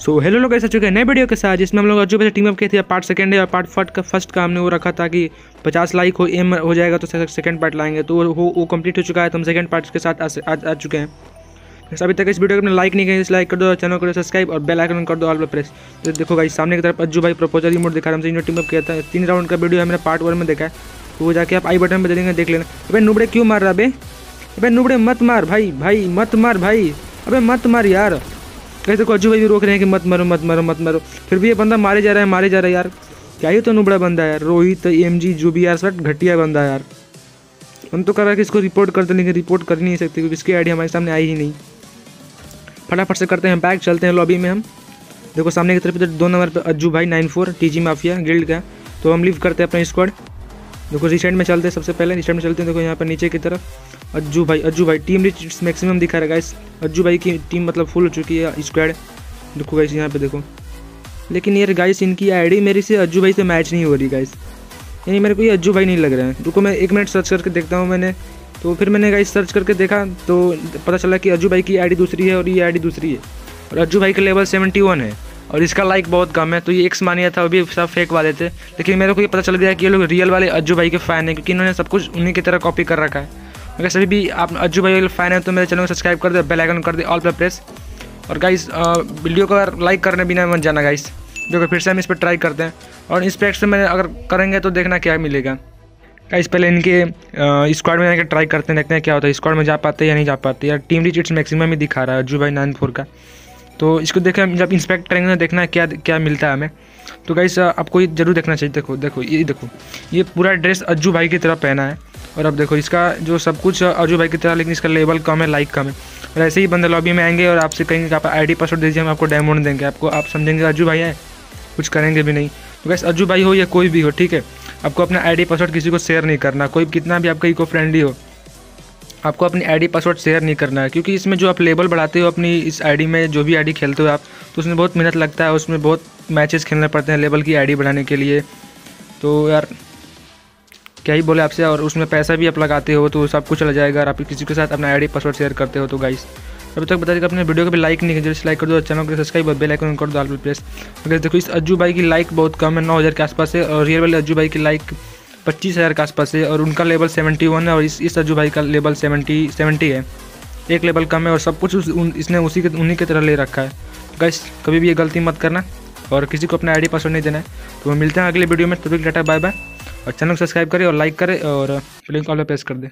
So hello लोग ऐसा चुके हैं नए वीडियो के साथ जिसमें हम लोग अजूबे से टीम अप किए थे पार्ट सेकंड है और पार्ट फ़र्स्ट का फ़र्स्ट का हमने वो रखा था कि 50 लाइक हो एम हो जाएगा तो सेकंड पार्ट लाएँगे। तो वो वो कंप्लीट हो चुका है तो हम सेकंड पार्ट के साथ आ, आ, आ चुके हैं। अभी तक इस वीडियो को अपने लाइक नहीं किया इस लाइक कर दो चैनल को सब्सक्राइब और बेल आइकन कर दो ऑल पर प्रेस तो देखो भाई सामने की तरफ़ अज्जू भाई प्रपोजल रिमोट दिखा रहा हमसे टीम अप किया था। तीन राउंड का वीडियो है मैंने पार्ट वन में देखा है। तो वो जाके आप आई बटन पर देखेंगे देख लेना। अबे नुबड़े क्यों मार रहा अबे? अबे नुबड़े मत मार भाई भाई मत मार भाई। अबे मत मार यार। कैसे देखो अज्जू भाई भी रोक रहे हैं कि मत मरो मत मरो मत मरो। फिर भी ये बंदा मारे जा रहा है, मारे जा रहा है, यार। क्या ही तो नुबड़ा बंदा यार? रोहित एम जी जो भी यार, सब घटिया बंदा यार। हम तो कर रहा है कि इसको रिपोर्ट करते लेकिन रिपोर्ट कर नहीं सकते, क्योंकि इसकी आइडिया हमारे सामने आई ही नहीं। फटाफट से करते हैं बैक चलते हैं लॉबी में हम। देखो, सामने की तरफ़ इधर दो नंबर पर अज्जू भाई, nine four T G mafia guild का। तो हम लीव करते हैं अपना स्क्वाड देखो रिसेंट में चलते हैं, सबसे पहले रिसेंट में चलते हैं, देखो, यहाँ पर नीचे की तरफ़। अज्जू भाई अज्जू भाई टीम रिच मैक्सिमम दिखा रहा है गाइस अज्जू भाई की टीम मतलब फुल हो चुकी है स्क्वाड देखो गाइस यहाँ पे देखो. लेकिन यार गाइस इनकी आईडी मेरी से अज्जू भाई से मैच नहीं हो रही गाइस यानी मेरे को ये अज्जू भाई नहीं लग रहा है. रुको, मैं एक मिनट सर्च करके देखता हूँ मैंने. तो फिर मैंने गाइस सर्च करके देखा तो पता चला कि अज्जू भाई की आईडी दूसरी है और ये आईडी दूसरी है. और अज्जू भाई का लेवल सेवेंटी वन है. और इसका लाइक बहुत कम है. तो ये एक्स मानिया था वो भी सब फेक वाले थे. लेकिन मेरे को ये पता चल गया कि ये लोग रियल वाले अज्जू भाई के फ़ैन हैं, क्योंकि इन्होंने सब कुछ उन्हीं की तरह कॉपी कर रखा है. अगर सभी भी आप अज्जू भाई फ़ैन है तो मेरे चैनल को सब्सक्राइब कर दे, बेल आइकन कर दे ऑल पर प्रेस और गाइस वीडियो को अगर लाइक करने बिना मत जाना गाइस जो कि फिर से हम इस पर ट्राई करते हैं। और इस पैक से मैंने अगर करेंगे तो देखना क्या मिलेगा। गाइस पहले इनके स्क्वाड में जाकर ट्राई करते हैं, देखते हैं क्या होता है। स्क्वाड में जा पाते या नहीं जा पाते। यार टीम रिचिट्स मैक्सिमम ही दिखा रहा है, अज्जू भाई नाइन फोर का। तो इसको देखें जब इंस्पेक्ट करेंगे तो देखना क्या क्या मिलता है हमें। तो गाइस आपको ये ज़रूर देखना चाहिए। देखो देखो, ये देखो। ये पूरा ड्रेस अज्जू भाई की तरह पहना है। और अब देखो, इसका जो सब कुछ अज्जू भाई की तरह, लेकिन इसका लेवल कम है लाइक कम है। और ऐसे ही बंदे लॉबी में आएँगे और आपसे कहेंगे कि आप आई डी पासवर्ड दीजिए, हम आपको डायमंड देंगे। आपको, आप समझेंगे अज्जू भाई है, कुछ करेंगे भी नहीं। तो गैस अज्जू भाई हो या कोई भी हो, ठीक है, आपको अपना आई डी पासवर्ड किसी को शेयर नहीं करना। कोई कितना भी आपका इको फ्रेंडली हो, आपको अपनी आईडी पासवर्ड शेयर नहीं करना है। क्योंकि इसमें जो आप लेवल बढ़ाते हो अपनी, इस आईडी में जो भी आईडी खेलते हो आप तो उसमें बहुत मेहनत लगता है, उसमें बहुत मैचेस खेलने पड़ते हैं लेवल की आईडी बढ़ाने के लिए। तो यार क्या ही बोले आपसे, और उसमें पैसा भी आप लगाते हो तो सब कुछ चला जाएगा, और आप किसी के साथ अपना आईडी पासवर्ड शेयर करते हो तो गाइस अभी तक बता दें अपने वीडियो को भी लाइक नहीं जल्दी लाइक कर दो चैनल को सब्सक्राइब और बेल आइकन कर दो आल प्रेस अगर देखो, इस अज्जू भाई की लाइक बहुत कम है, नौ हज़ार के आसपास है, और रियल वाले अज्जू भाई की लाइक पच्चीस हज़ार के आसपास है, और उनका लेवल सेवेंटी वन है, और इस अज्जू भाई का लेवल सेवेंटी सेवेंटी है। एक लेवल कम है, और सब कुछ इसने उसी के, उन्हीं की तरह ले रखा है। गाइस कभी भी ये गलती मत करना, और किसी को अपना आईडी पासवर्ड नहीं देना है। तो मिलते हैं अगले वीडियो में तभी डाटा बाय बाय और चैनल को सब्सक्राइब करें और लाइक करें और लिंक ऑल प्रेस कर दें।